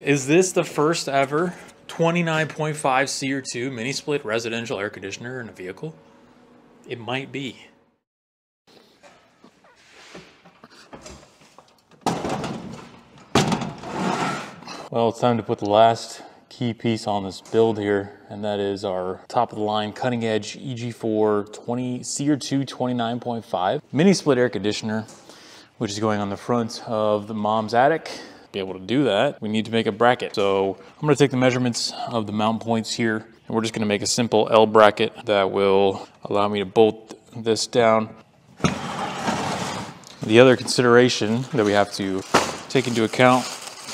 Is this the first ever 29.5 SEER 2 mini split residential air conditioner in a vehicle? It might be. Well, it's time to put the last key piece on this build here, and that is our top of the line cutting edge EG4 20 SEER 2 29.5 mini split air conditioner, which is going on the front of the mom's attic. Be able to do that, we need to make a bracket. So I'm gonna take the measurements of the mount points here, and we're just gonna make a simple L bracket that will allow me to bolt this down. The other consideration that we have to take into account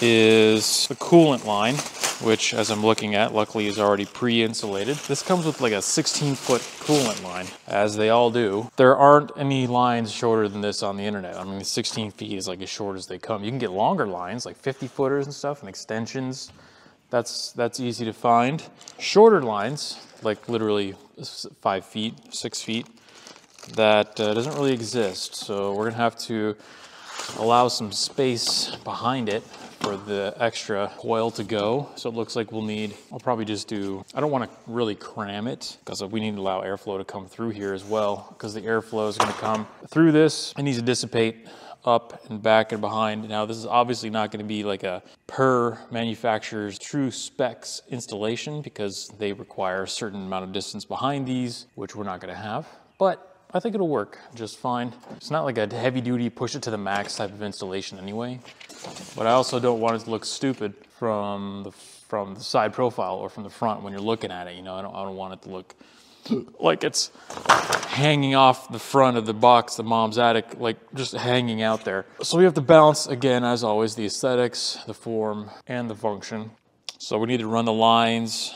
is the coolant line, which as I'm looking at, luckily is already pre-insulated. This comes with like a 16 foot coolant line, as they all do. There aren't any lines shorter than this on the internet. I mean, 16 feet is like as short as they come. You can get longer lines, like 50 footers and stuff, and extensions. That's, that's easy to find. Shorter lines, like literally five feet, six feet, that uh, doesn't really exist. So we're gonna have to allow some space behind it for the extra coil to go. So it looks like we'll need, I'll probably just do, I don't want to really cram it because we need to allow airflow to come through here as well because the airflow is going to come through this. It needs to dissipate up and back and behind. Now this is obviously not going to be like a per manufacturer's true specs installation because they require a certain amount of distance behind these, which we're not going to have. But I think it'll work just fine. It's not like a heavy duty push it to the max type of installation anyway. But I also don't want it to look stupid from the from the side profile or from the front when you're looking at it. You know, I don't, I don't want it to look like it's hanging off the front of the box, the mom's attic, like just hanging out there. So we have to balance, again, as always, the aesthetics, the form, and the function. So we need to run the lines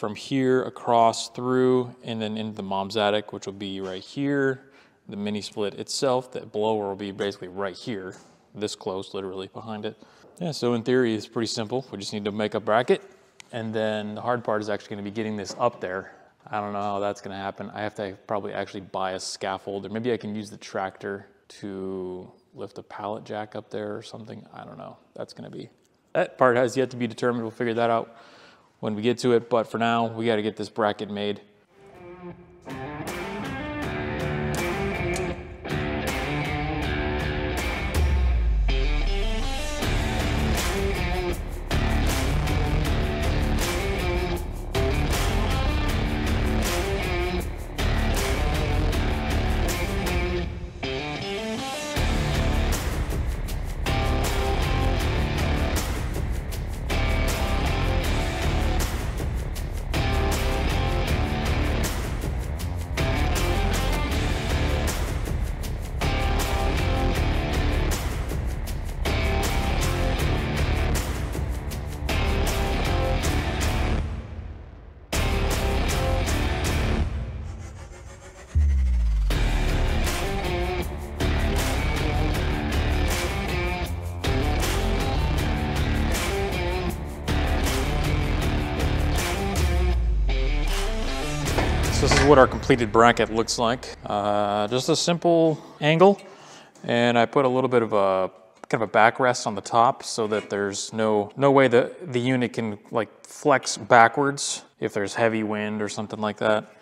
from here across through and then into the mom's attic, which will be right here. The mini split itself, the blower will be basically right here, this close, literally behind it. Yeah, so in theory, it's pretty simple. We just need to make a bracket. And then the hard part is actually gonna be getting this up there. I don't know how that's gonna happen. I have to probably actually buy a scaffold, or maybe I can use the tractor to lift a pallet jack up there or something. I don't know. That's gonna be, that part has yet to be determined. We'll figure that out when we get to it. But for now, we got to get this bracket made. This is what our completed bracket looks like. Uh, just a simple angle. And I put a little bit of a kind of a backrest on the top so that there's no, no way that the unit can like flex backwards if there's heavy wind or something like that.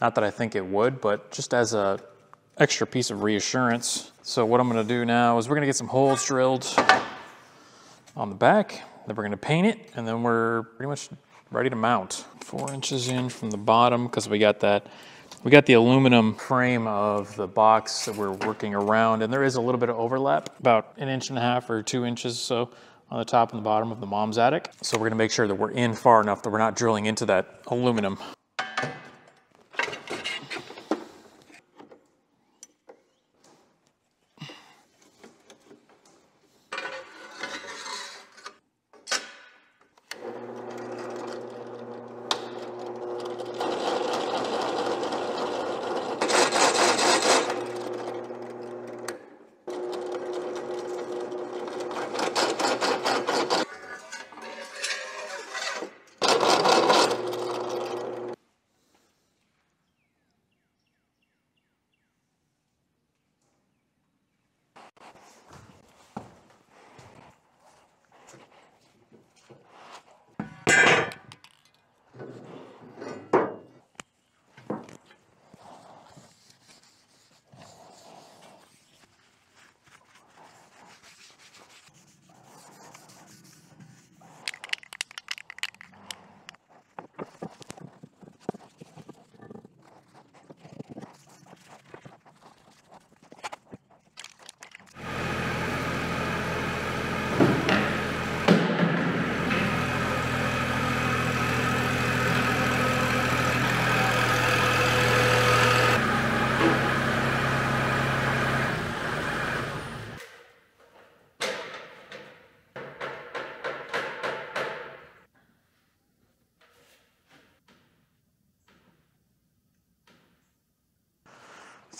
Not that I think it would, but just as a extra piece of reassurance. So what I'm gonna do now is we're gonna get some holes drilled on the back, then we're gonna paint it, and then we're pretty much ready to mount. Four inches in from the bottom because we got that, we got the aluminum frame of the box that we're working around and there is a little bit of overlap, about an inch and a half or two inches so on the top and the bottom of the mom's attic. So we're gonna make sure that we're in far enough that we're not drilling into that aluminum.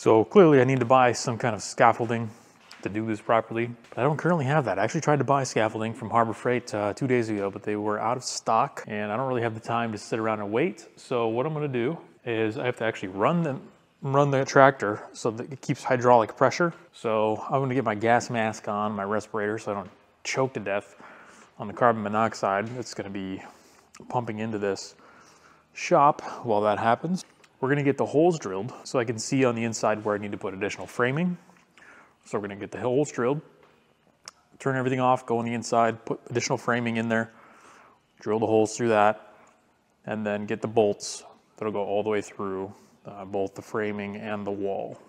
So clearly I need to buy some kind of scaffolding to do this properly. But I don't currently have that. I actually tried to buy scaffolding from Harbor Freight uh, two days ago, but they were out of stock and I don't really have the time to sit around and wait. So what I'm gonna do is I have to actually run the, run the tractor so that it keeps hydraulic pressure. So I'm gonna get my gas mask on, my respirator, so I don't choke to death on the carbon monoxide that's gonna be pumping into this shop while that happens. We're gonna get the holes drilled so I can see on the inside where I need to put additional framing. So we're gonna get the holes drilled, turn everything off, go on the inside, put additional framing in there, drill the holes through that, and then get the bolts that'll go all the way through uh, both the framing and the wall.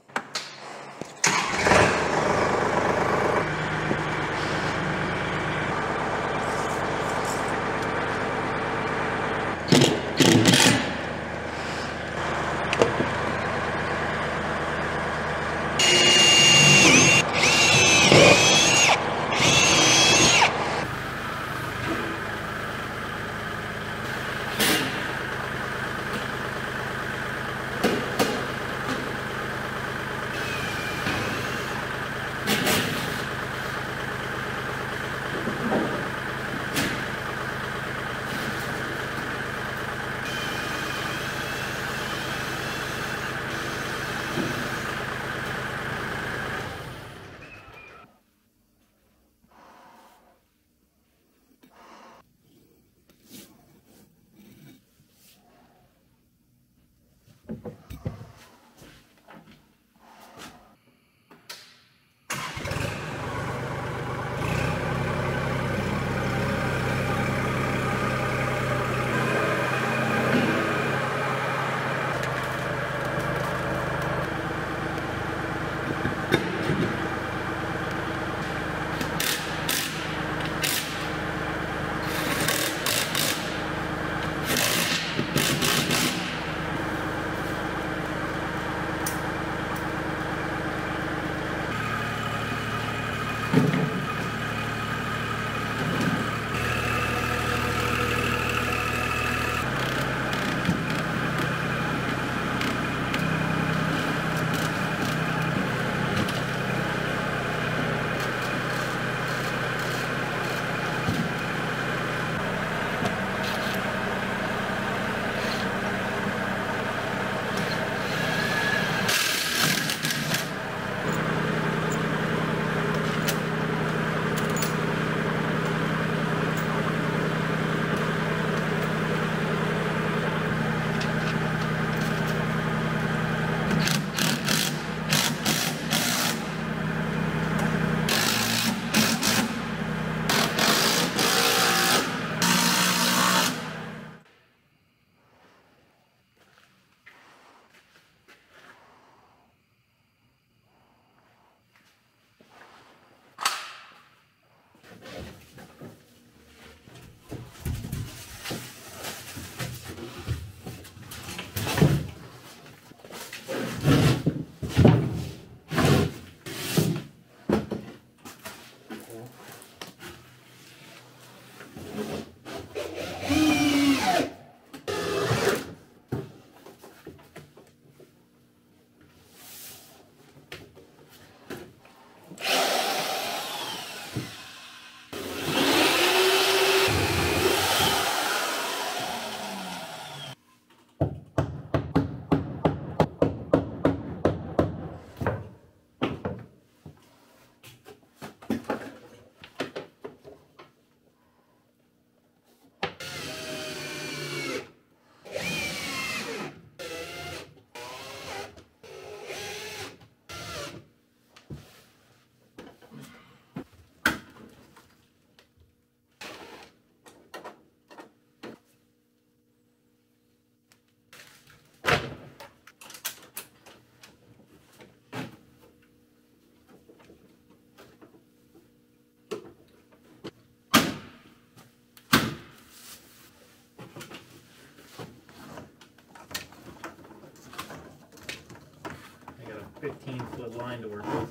I got a fifteen foot line to work with.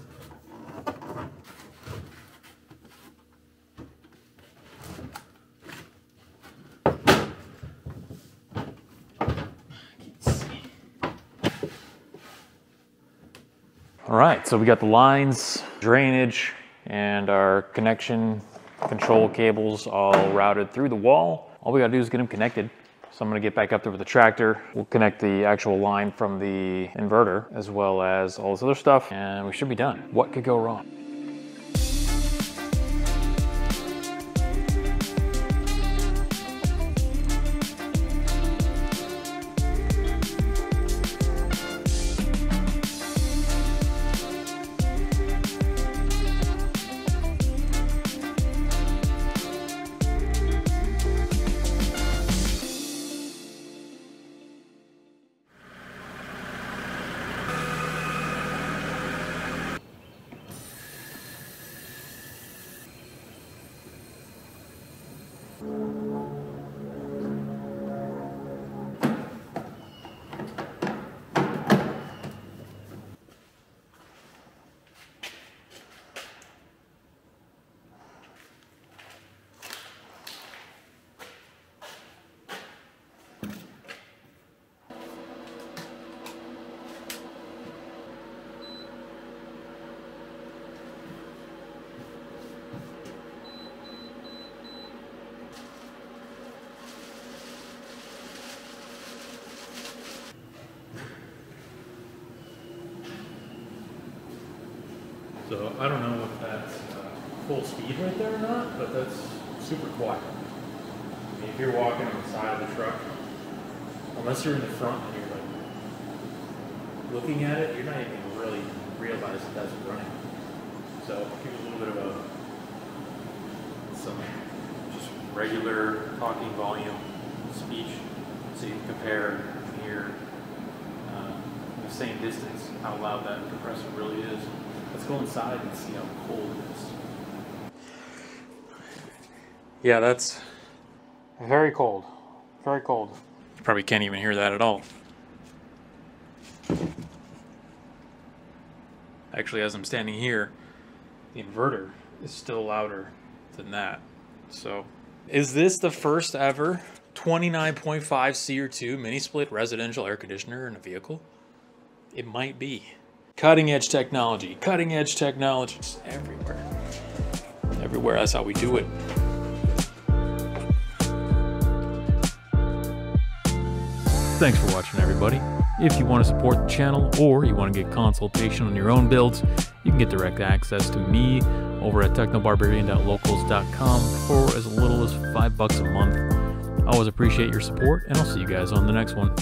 All right, so we got the lines, drainage, and our connection control cables all routed through the wall. All we gotta do is get them connected. So I'm gonna get back up there with the tractor. We'll connect the actual line from the inverter as well as all this other stuff and we should be done. What could go wrong? So I don't know if that's uh, full speed right there or not, but that's super quiet. I mean, if you're walking on the side of the truck, unless you're in the front and you're like looking at it, you're not even really realize that that's running. So you a little bit of a some just regular talking volume speech, so you can compare hear uh, the same distance how loud that compressor really is. Let's go inside and see how cold it is. Yeah, that's very cold. Very cold. You probably can't even hear that at all. Actually, as I'm standing here, the inverter is still louder than that. So, is this the first ever 29.5 SEER2 mini split residential air conditioner in a vehicle? It might be. Cutting edge technology, cutting edge technology It's everywhere. Everywhere, that's how we do it. Thanks for watching, everybody. If you want to support the channel or you want to get consultation on your own builds, you can get direct access to me over at technobarbarian.locals.com for as little as five bucks a month. I always appreciate your support, and I'll see you guys on the next one.